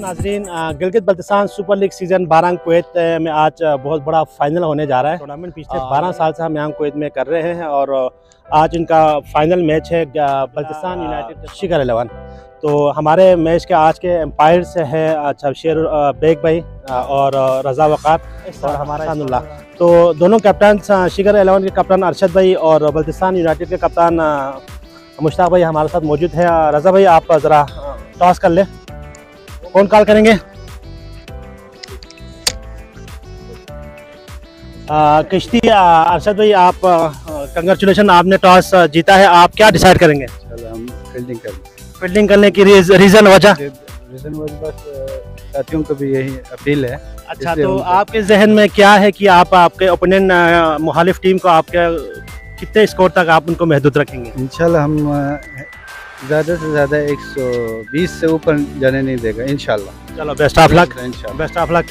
नाजरीन Gilgit Baltistan super league season बारह Kuwait में आज बहुत बड़ा फाइनल होने जा रहा है। टूर्नामेंट पिछले बारह साल से हम यहाँ कुवैत में कर रहे हैं और आज इनका फाइनल मैच है बल्तिस्तान यूनाइटेड शिकर एलेवन तो हमारे मैच के आज के एम्पायर से है अच्छा शेर बेग भाई और रजा वक़ार और हमारा तो दोनों कैप्टन शिकर एलेवन के कप्तान अरशद भाई और बल्तिस्तान यूनाइटेड के कप्तान मुश्ताक भाई हमारे साथ मौजूद हैं। रजा भाई आप ज़रा टॉस कर लें। कौन कॉल करेंगे? किश्ती अरशद भाई आप कंग्रेचुलेशन आपने टॉस जीता है। आप क्या डिसाइड करेंगे? हम फील्डिंग कर फील्डिंग करने की रीज, रीजन वजह? रीजन बस साथियों को भी यही अपील है। अच्छा तो आपके जहन में क्या है कि आप आपके ओपोनेंट मुखालिफ टीम को आपके कितने स्कोर तक आप उनको महदूद रखेंगे? इंशाल्लाह हम ज़्यादा से ज़्यादा 120 से ऊपर जाने नहीं देगा इंशाल्लाह। चलो best of luck best of luck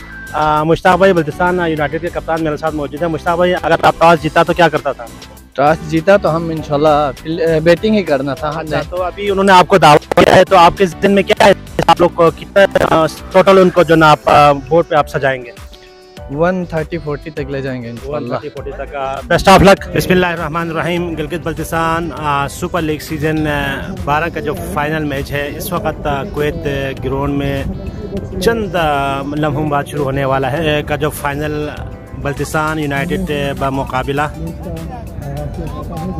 Mushtaq भाई बल्तिस्तान यूनाइटेड के कप्तान मेरे साथ मौजूद है। मुश्ताक भाई अगर आप टॉस जीता तो क्या करता था? टॉस जीता तो हम इंशाल्लाह बैटिंग ही करना था हाँ तो अभी उन्होंने आपको दावा किया है तो आपके दिन में क्या है? आप लोग को कितना टोटल उनको जो ना आप बोर्ड पे आप सजाएँगे? 130 40 तक ले जाएँगे इंशाल्लाह 130 40 तक बेस्ट ऑफ़ लक बिस्मिल्लाहिर्रहमानिर्रहीम Gilgit Baltistan super league season 12 का जो फाइनल मैच है इस वक्त कुवैत ग्राउंड में चंद लम्हों बाद शुरू होने वाला है का जो फाइनल बल्तिस्तान यूनाइटेड बमुकाबला।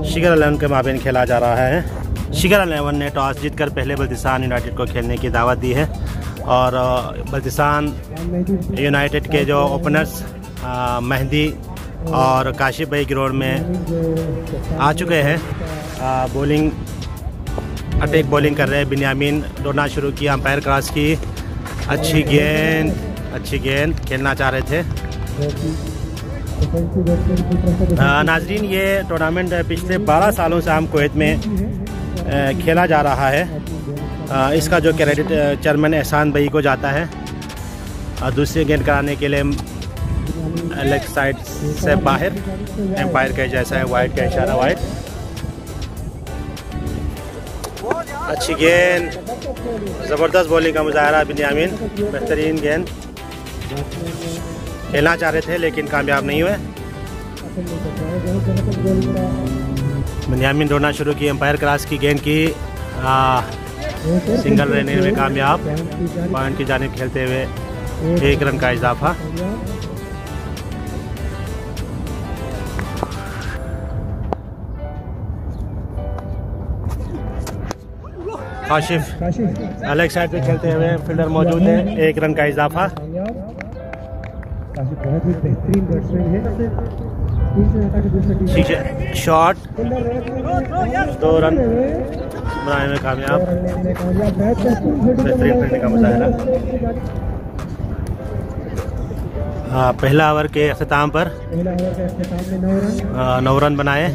शिगर अलेवन के माबेन खेला जा रहा है। शिगर अलेवन ने टॉस जीतकर पहले बल्तिस्तान यूनाइटेड को खेलने की दावत दी है। और बल्तिसान यूनाइटेड के जो ओपनर्स मेहंदी और काशिफ भाई ग्राउंड में आ चुके हैं। बॉलिंग अटैक बॉलिंग कर रहे हैं। बिनियामीन दौड़ना शुरू किया अंपायर क्रॉस की। अच्छी गेंद अच्छी गेंद खेलना चाह रहे थे। नाजरीन, ये टूर्नामेंट पिछले 12 सालों से हम कुवैत में खेला जा रहा है। इसका जो क्रेडिट चेयरमैन एहसान भाई को जाता है। और दूसरी गेंद कराने के लिए लेग साइड से बाहर एम्पायर का जैसा है वाइट का इशारा वाइट अच्छी गेंद ज़बरदस्त बॉलिंग का मुजाहरा, बिनियामिन, बेहतरीन गेंद खेलना चाह रहे थे, लेकिन कामयाब नहीं हुए। बिनियामिन दौड़ना शुरू की एम्पायर क्रास की गेंद की। सिंगल रहने में कामयाब। पॉइंट की जानब खेलते हुए एक रन का इजाफा। काशिफ अलग साइड पे खेलते हुए फील्डर मौजूद है एक रन का इजाफा। शॉट दो रन। बनाने में कामयाब। बेहतरीन फील्डिंग का मुजाहरा हाँ पहला ओवर के अख्ताम पर नौ रन। बनाए।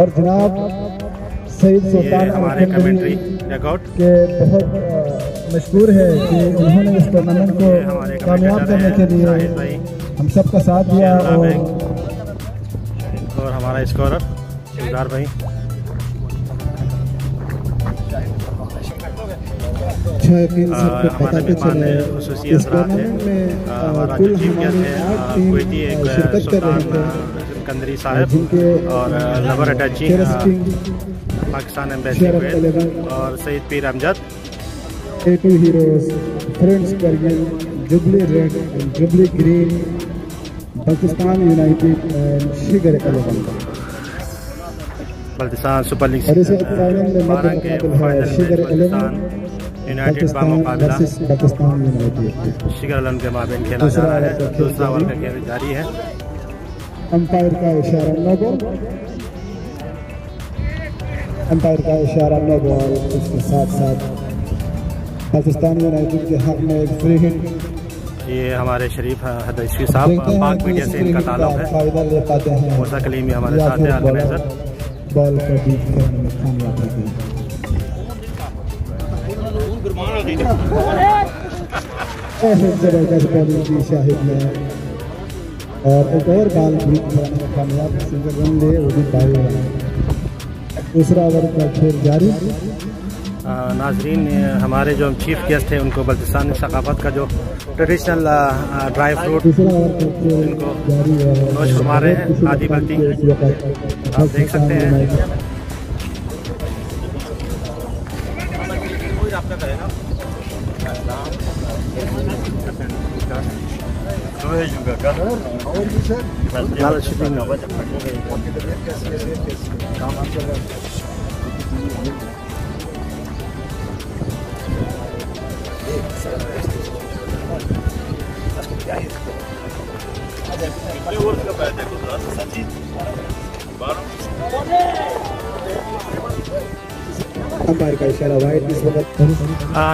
और जनाब सईद सुल्तान हमारे कमेंट्री रिकॉर्ड के बहुत मशहूर है कि उन्होंने इस टूर्नामेंट को कामयाब करने के लिए हम सबका साथ दिया और और हमारा स्कोरर शिवदार भाई। हमारे टीम शिरकत कर रहे थे। कंदरी साहब और लवर अटैची पाकिस्तान एम्बेसी और Saeed Pir Amjad. A two heroes friends Kargil jubilee red and jubilee green Pakistan united and Shigar eleven Baltistan super league इसे फाइनल में यूनाइटेड का मुकाबला शिगर एलेवन के माबेन खेला जा रहा है दूसरा ओवर का खेल जारी है। अंपायर का इशारा नो बॉल अंपायर का इशारा नो बॉल इसके साथ साथ पाकिस्तान यूनाइटेड के हक में एक फ्री हिट। ये हमारे शरीफ हदैशी साहब पाक मीडिया से इनका ताल्लुक है। फ़ायदा ले पाते हैं। मूसा कलीम हमारे साथ है ऑर्गेनाइजर बॉल को करने में कामयाब हैं बहुत ज़बरदस्त बॉलिंग की शाहिद ने और एक और बाल बनाने में कामयाब सिंगल रन ले वो भी रन दूसरा ओवर का खेल जारी। नाजरीन हमारे जो चीफ गेस्ट हैं उनको बल्तिस्तानी सकाफत का जो ट्रेडिशनल ड्राई फ्रूट उनको नोश फरमा रहे हैं आदि बल्टी आप देख सकते हैं।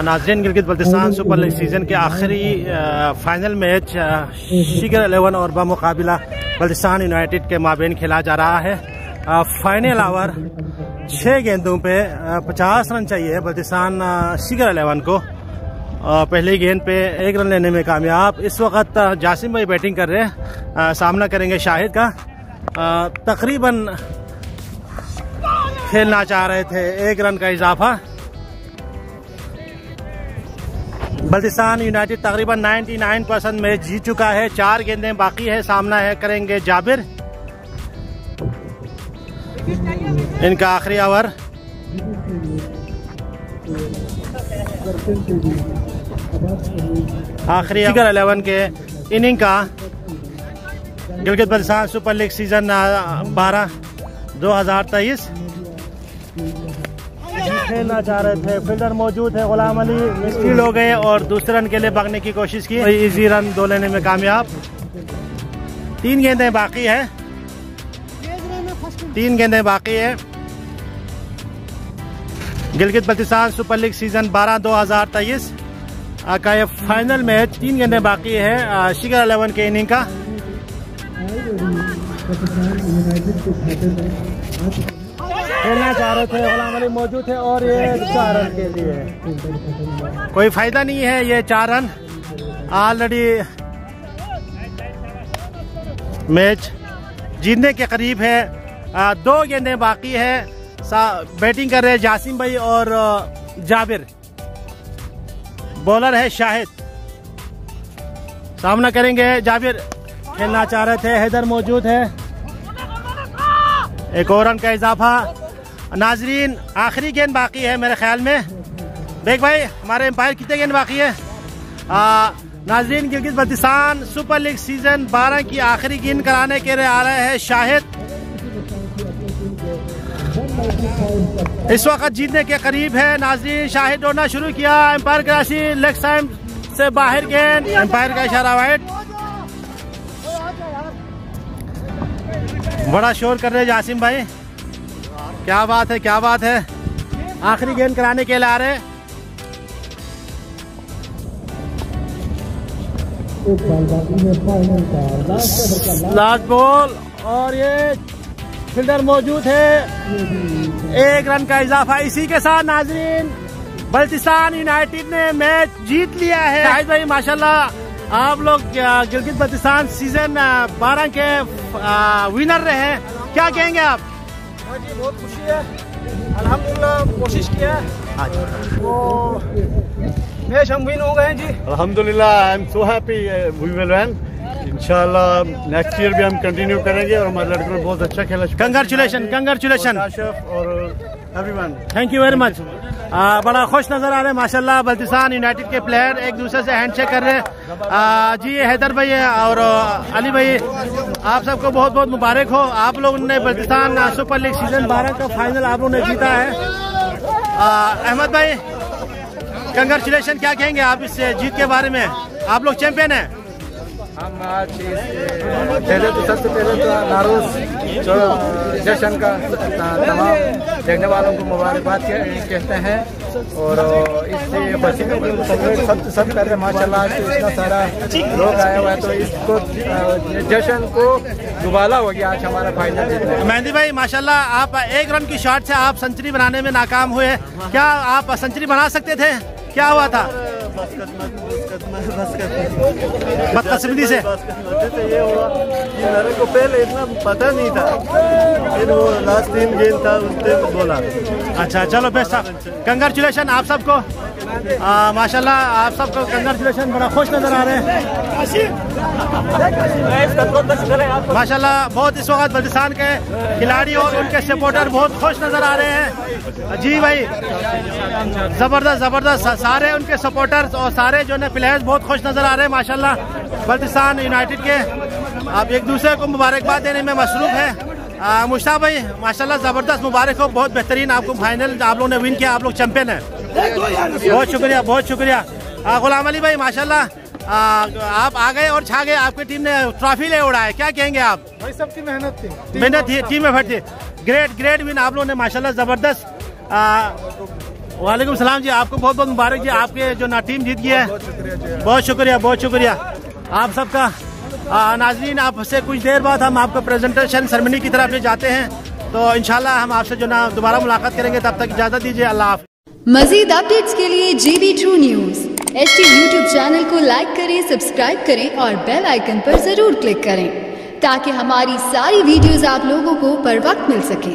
नाजरीन Gilgit Baltistan super league season के आखिरी फाइनल मैच शिगर एलेवन और बमुकाबला बल्तिस्तान यूनाइटेड के माबेन खेला जा रहा है। फाइनल आवर छः गेंदों पे पचास रन चाहिए बल्तिस्तान शिगर एलेवन को। पहली गेंद पे एक रन लेने में कामयाब। इस वक्त जासिम भाई बैटिंग कर रहे हैं। सामना करेंगे शाहिद का। तकरीबन खेलना चाह रहे थे, एक रन का इजाफा। बल्तिस्तान यूनाइटेड तकरीबन 99 परसेंट मैच जीत चुका है। चार गेंदें बाकी है, सामना है करेंगे जाबिर। इनका आखिरी ओवर। आखिरी ओवर इलेवन के इनिंग का Gilgit Baltistan super league season बारह दो हज़ार तेईस। खेलना चाह रहे थे फील्डर मौजूद है गुलाम अली। मिसफील्ड हो गए और दूसरे रन के लिए भागने की कोशिश की। इजी रन दो लेने में कामयाब। तीन गेंदें बाकी है। तीन गेंदें बाकी है। Gilgit Baltistan super league season 12 2023 का ये फाइनल मैच तीन गेंदें बाकी है शिखर अलेवन के इनिंग का। खेलना चाह रहे थे, गुलाम अली मौजूद थे और ये चार रन के लिए। कोई फ़ायदा नहीं है ये चार रन। ऑलरेडी मैच जीतने के करीब है। दो गेंदें बाकी है। बैटिंग कर रहे हैं जासिम भाई और जाबिर। बॉलर है शाहिद। सामना करेंगे जाबिर खेलना चाह रहे थे हैदर मौजूद है। एक और रन का इजाफा। नाजरीन आखिरी गेंद बाकी है मेरे ख्याल में। देख भाई हमारे एम्पायर कितने गेंद बाकी है? आ, नाजरीन Gilgit Baltistan super league season 12 की आखिरी गेंद कराने के लिए आ रहे हैं शाहिद। इस वक्त जीतने के करीब है नाजरीन शाहिद दौड़ना शुरू किया एम्पायर की राशि लेग साइड से बाहर गेंद। एम्पायर का इशारा वाइट बड़ा शोर कर रहे हैं जासिम भाई। क्या बात है, क्या बात है। आखिरी गेंद कराने के आ रहे लास्ट बॉल और ये फील्डर मौजूद है। एक रन का इजाफा इसी के साथ नाजरीन। बल्तिस्तान यूनाइटेड ने मैच जीत लिया है। शाहिद भाई माशाल्लाह आप लोग गिलगित बल्तिस्तान सीज़न 12 के विनर रहे क्या कहेंगे आप? हाँ जी बहुत खुशी है। अल्हम्दुलिल्लाह कोशिश किया तो मैच हम विन हो गए जी। अल्हम्दुलिल्लाह I am so happy we will win इंशाल्लाह नेक्स्ट ईयर भी हम कंटिन्यू करेंगे और हमारे लड़कों ने बहुत अच्छा खेला। कंग्रेचुलेशन कंग्रेचुलेशन और everyone thank you very much बड़ा खुश नज़र आ रहे हैं माशाल्लाह बल्तिस्तान यूनाइटेड के प्लेयर एक दूसरे से हैंडशेक कर रहे हैं। आ, जी हैदर भाई है और अली भाई आप सबको बहुत बहुत मुबारक हो। आप लोगों ने बल्तिस्तान सुपर लीग सीज़न 12 का फाइनल आप लोगों ने जीता है। अहमद भाई कंग्रेचुलेशन क्या कहेंगे आप इस जीत के बारे में? आप लोग चैंपियन हैं। हम आज पहले तो सबसे पहले तो नारोज जश्न का तमाम देखने वालों को मुबारकबाद कहते हैं। और, इससे बच्चे सब सब कर रहे हैं आज इतना सारा लोग आया हुआ है तो इसको जश्न को दुबाला हो गया आज हमारा फाइनल मेहंदी भाई, माशाल्लाह आप एक रन की शॉट से आप सेंचुरी बनाने में नाकाम हुए क्या आप सेंचुरी बना सकते थे? क्या हुआ था? बदकिस्मती से। बदकिस्मती से ये हुआ कि मेरे को पहले इतना पता नहीं था फिर वो लास्ट तीन गेम था उसने बोला। अच्छा चलो बेस्ट कंग्रेचुलेशन आप सबको। माशाल्लाह आप सबको कंग्रेचुलेशन बड़ा खुश नज़र आ रहे हैं। माशाल्लाह, बहुत इस वक्त बल्तिस्तान के खिलाड़ी और उनके सपोर्टर बहुत खुश नज़र आ रहे हैं। जी भाई, ज़बरदस्त ज़बरदस्त। सारे उनके सपोर्टर्स और सारे जो है प्लेयर्स बहुत खुश नज़र आ रहे हैं, माशाल्लाह। बल्तिस्तान यूनाइटेड के। आप एक दूसरे को मुबारकबाद देने में मसरूफ है। मुश्ताक भाई, माशाल्लाह, ज़बरदस्त मुबारक हो, बहुत बेहतरीन आपको फाइनल आप लोगों ने विन किया, आप लोग चैंपियन है। बहुत शुक्रिया बहुत शुक्रिया। गुलाम अली भाई, माशाल्लाह आ, आप आ गए और छा गए आपकी टीम ने ट्रॉफी ले उड़ाए क्या कहेंगे आप? भाई सबकी मेहनत थी। मेहनत थी टीम में थी। ग्रेट ग्रेट विन आप लोगों ने माशाल्लाह ज़बरदस्त। वालेकुम सलाम जी आपको बहुत बहुत मुबारक जी आपके जो ना टीम जीत गई है। बहुत शुक्रिया बहुत शुक्रिया आप सबका नाजरीन आपसे कुछ देर बाद हम आपको प्रेजेंटेशन सरमनी की तरफ़ ले जाते हैं। तो इनशाला हम आपसे जो ना दोबारा मुलाकात करेंगे तब तक इजाज़त दीजिए अल्लाह हाफ़िज़ मजीद अपडेट्स के लिए GB true news H T YouTube channel को लाइक करें, सब्सक्राइब करें और बेल आइकन पर ज़रूर क्लिक करें, ताकि हमारी सारी वीडियोस आप लोगों को पर वक्त मिल सके।